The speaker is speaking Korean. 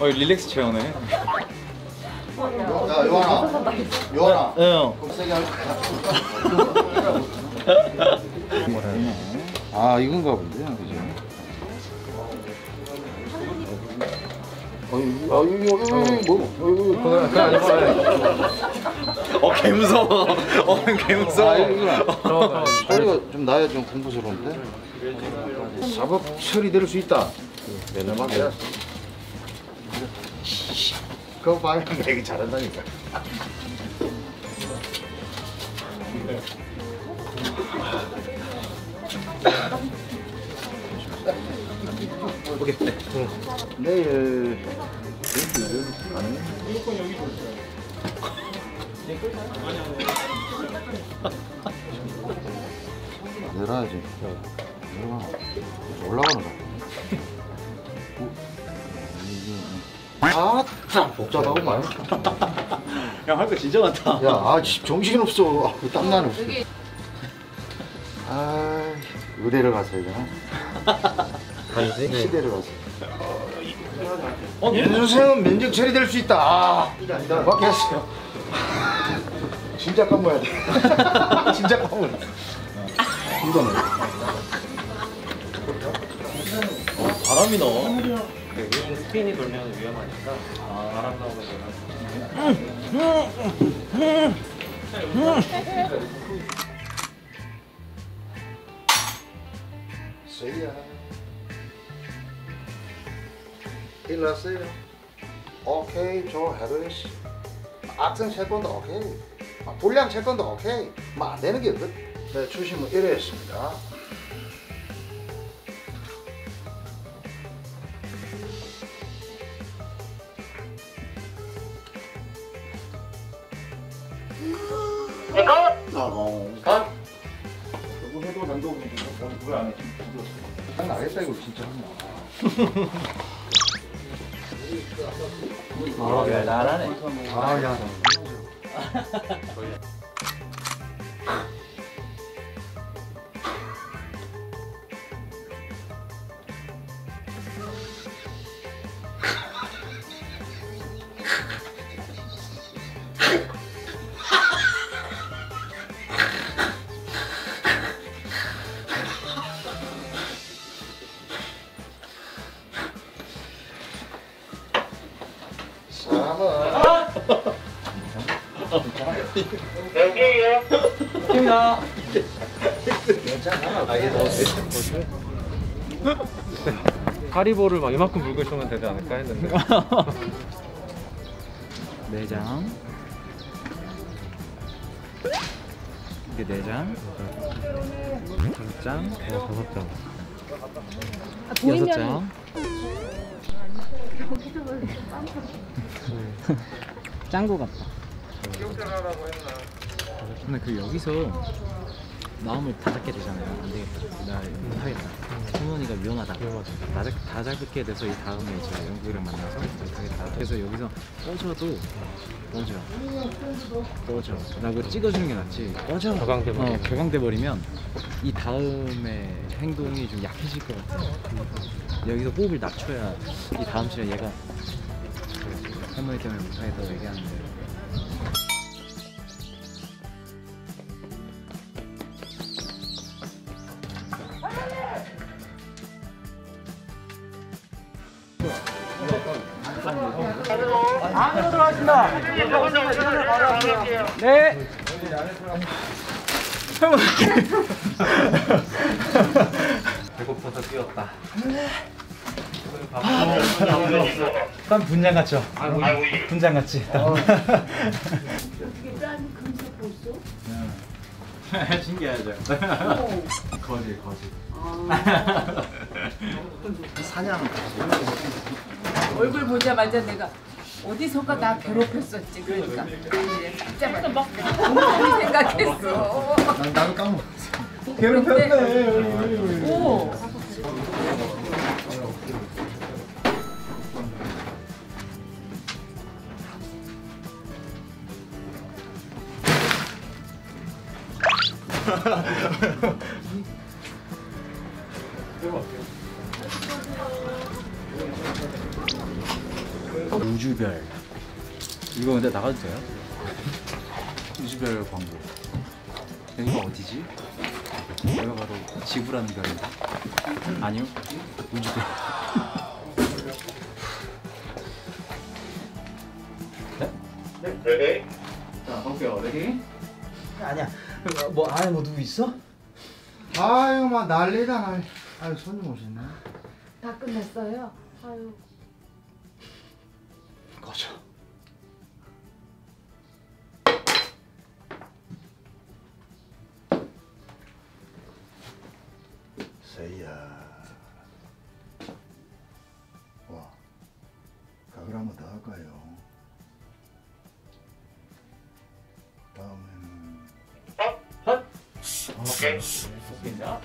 어 릴렉스 체어네. 야 요한아 요한아 네 형. 좀 세게 할 거야 아 이건가 본데 그죠 어이 어이 어이 뭐 어이 그거 아니고 어 개무서워. 어 개무서워. 아 이거 소리가 좀 나야 좀 공부스러운데? 작업 처리될 수 있다. 내려막이야 그거 봐요. 얘기 잘한다니까. 내일. 렌트 가능해? 내려야지. 내려가. 올라가는 거. 아, 참 복잡하고 말. 형할 거 진짜 많다. 야, 아, 씨, 정신 없어. 아, 땀나네. 아, 의대를 갔어야 되나? 아니지? 시대를 갔어. 어, 연수생은 면접 처리될 수 있다. 아, 맞겠어요. 진짜 까먹어야 돼. 진짜 까먹어야 돼. 이거는. 바람이 넣어. 요즘 스핀이 돌면 위험하니까 바람 나오면 되나? 세야. 일났어요. 오케이, 저 해리스. 악성 채권도 오케이. 아, 불량 채권도 오케이. 뭐 안 되는 게 없거든. 네, 주심은 이랬습니다. 나공. 가. 그거 해도 난도 왜안 해? 안 나겠다 이거 진짜. 아, 야, 나라네. 아, 야. Vamos. 하리보를 막 이만큼 물고 있으면 되지 않을까 했는데 내장. 이게 내장. 다섯 장. 어, 다섯 장 여섯 장. 짱구 같다. 근데 그 여기서 마음을 다 잡게 되잖아요. 안 되겠다. 나 못하겠다. 소문이가 위험하다. 위험하다. 다, 잡, 잡게 돼서 이 다음에 이제 영국이랑 만나서 못하겠다. 그래서 여기서 꺼져도 꺼져. 꺼져. 나 그거 찍어주는 게 낫지. 꺼져. 격앙돼 버리면. 어, 격앙돼 버리면 이 다음에 행동이 좀 약해질 것 같아. 여기서 호흡을 낮춰야 이 다음 시간 얘가 할머니 때문에 못하겠다고 얘기하는데. 네. 배고파서 뛰었다. 난 분장 같죠? 분장 같지? 신기하죠? 거지 거지. 사냥. 얼굴 보자마자 내가 어디선가 나 괴롭혔었지 그러니까. 이제 짝짝만 막 너무 생각했어. 난 나도 까먹었어. 괴롭혔네. 오 우주별 이거 근데 나가도 돼요? 우주별 광고 여기가 어디지? 여기가 바로 지구라는 별인가? 아니요 우주별 네? ready? 자 볼게요 ready? 아니야 뭐 안에 뭐 누구 있어? 아유 막 난리다 난리 아유 손님 오셨네 다 끝냈어요? 아유. 꺼져 세이야. 와 가글 한번 더 할까요? 다음에는 오케이. 좋습니다